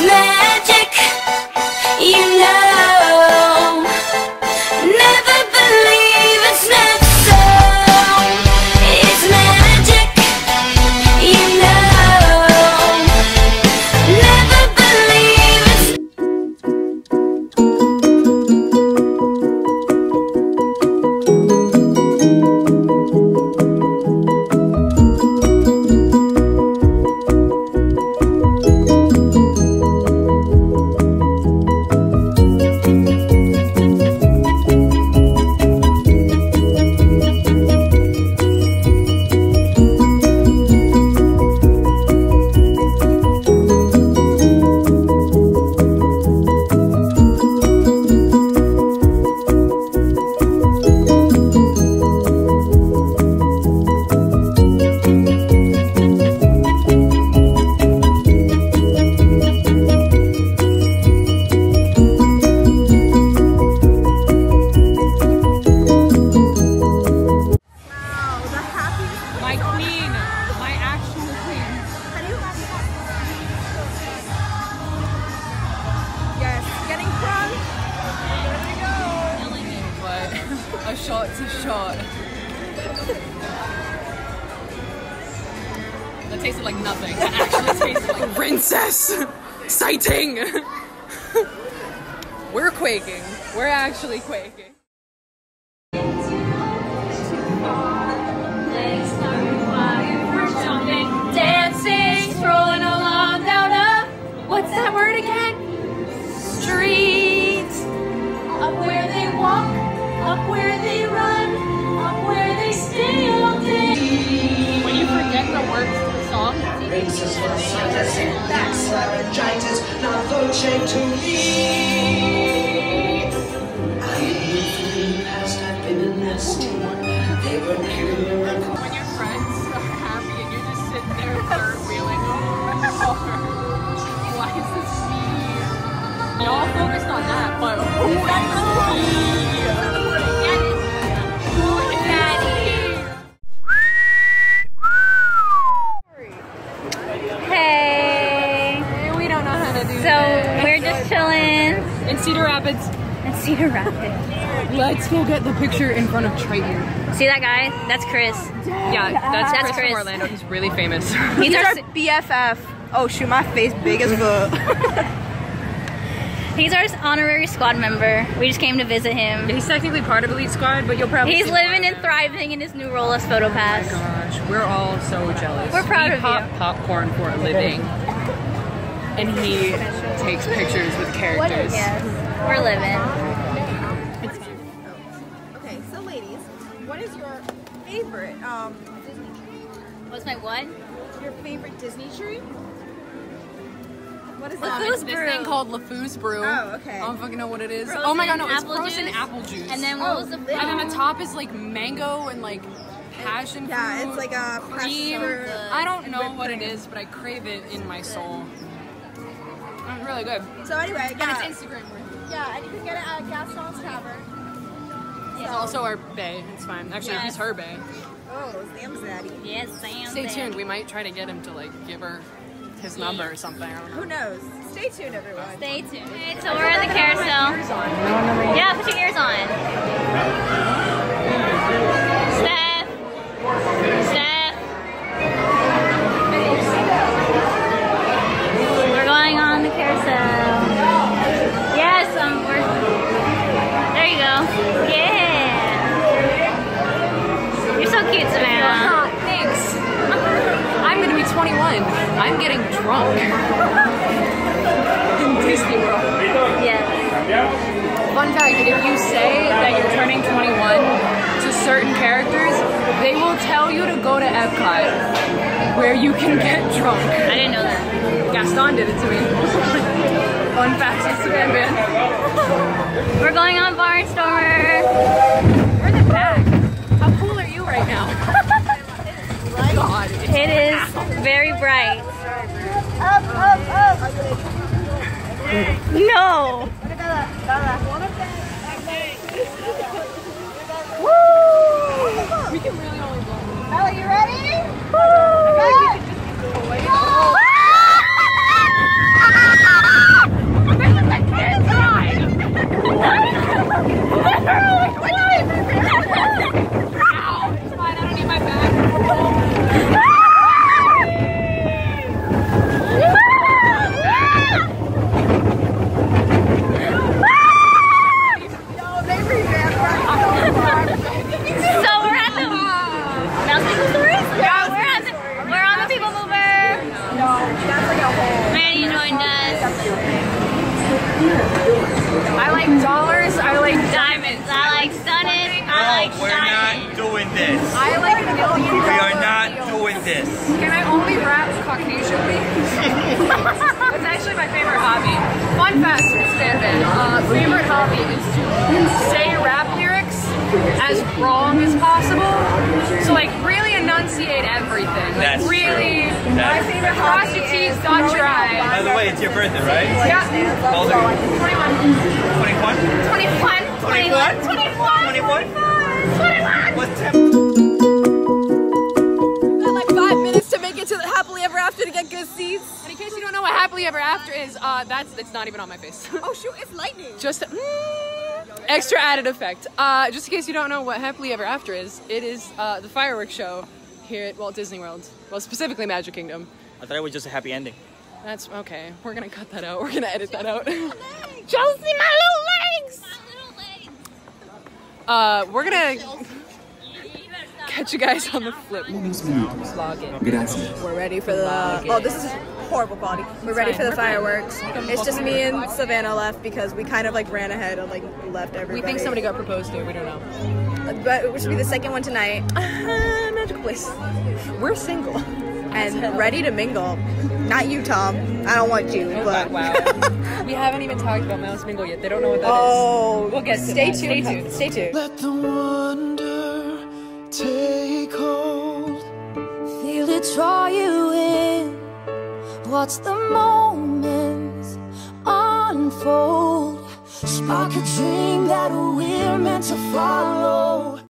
It's shot's a shot. That tasted like nothing. That actually tasted like princess sighting. We're quaking. We're actually quaking. dancing, strolling along down a what's that word again? Street. Up where they walk, up where they run, up where they stay all day. When you forget the words to the song, Races for circus, backslaringitis, not voce to me. I lived in the past, I've been in nasty. They were pure and when your friends are happy and you're just sitting there third wheeling Why is this me? Y'all focused on that, but who is we're just chilling in Cedar Rapids. in Cedar Rapids. Let's go get the picture in front of Triton. See that guy? That's Chris. Yeah, that's, That's Chris, Chris. from Orlando. He's really famous. He's He's our our BFF. Oh shoot, my face big as fuck. he's our honorary squad member. We just came to visit him. He's technically part of Elite Squad, but you'll probably He's living and thriving in his new role as Photo Pass. Oh gosh, we're all so jealous. We're proud we of pop you. popcorn for a living, and he takes pictures with characters. Yes, we're living. okay, so ladies, what is your favorite um What's my one? your favorite Disney tree? What is that? do It's this brew. thing called LeFou's Brew. Oh, okay. I don't fucking know what it is. Frozen oh my god, no, it's apple frozen juice. apple juice. And then what Oh, was the lit- and then the top is like mango and like passion Yeah, fruit, it's like a cream. passion- I don't know what it cream. is, but I crave it in my soul. It's really good. So anyway, And yeah, it's Instagram worthy. yeah, and you can get it at Gaston's Tavern. He's also our bay. It's fine. Actually, Yes. he's her bay. Oh, Sam's daddy. Yes, Sam. Stay Sam. tuned. We might try to get him to like give her his number or something. I don't know. Who knows? Stay tuned, everyone. Stay tuned. Okay, so we're at the carousel. Yeah, put your ears on. Mm. Savannah. Thanks. I'm gonna be 21. I'm getting drunk in Disney World. Yes. Fun fact: If you say that you're turning 21 to certain characters, they will tell you to go to Epcot, where you can get drunk. I didn't know that. Gaston did it to me. Fun fact: it's the Van Van. We're going on Barnstormer. We're in the back. How cool are you right now? God. it's- It is very bright. Up, up, up. No. We can really only go. Are you ready? Woo! Go. I like dollars. I like Diamonds. I like stunning. I No, like we're shining. not doing this. I like million We are not deals. doing this. Can I only rap Caucasianly? it's actually my favorite hobby. Fun fact, Stanton. Uh, favorite hobby is to say rap lyrics as wrong as possible. So like really enunciate everything. Like That's really. true. That's My favorite cross your T's, dot your I's. By the way, it's your birthday, right? Yeah. How old are you? 21. 21? 21. 21. 21? 21. What's temp? Got like five minutes to make it to the happily ever after to get good seats. And in case you don't know what happily ever after is, uh, that's it's not even on my face. Oh shoot, it's lightning. just mm, extra added effect. Uh, just in case you don't know what happily ever after is, it is uh, the fireworks show here at Walt Disney World. Well, specifically Magic Kingdom. I thought it was just a happy ending. That's okay. We're gonna cut that out. We're gonna edit that out. Josie, my little legs. My little legs. Uh, we're gonna catch you guys on the flip. Vlog it. We're ready for the. Oh, this is horrible quality. We're ready for the fireworks. It's just me and Savannah left because we kind of like ran ahead and like left everything. We think somebody got proposed to. We don't know. But it should be the second one tonight. Magical place. We're single. And ready to mingle. Not you, Tom. I don't want you, oh, but. wow. we haven't even talked about Mouse Mingle yet. They don't know what that is. Oh, We'll get to stay that. tuned. Stay tuned. Stay tuned. Let the wonder take hold. Feel it draw you in. Watch the moments unfold. Spark a dream that we're meant to follow.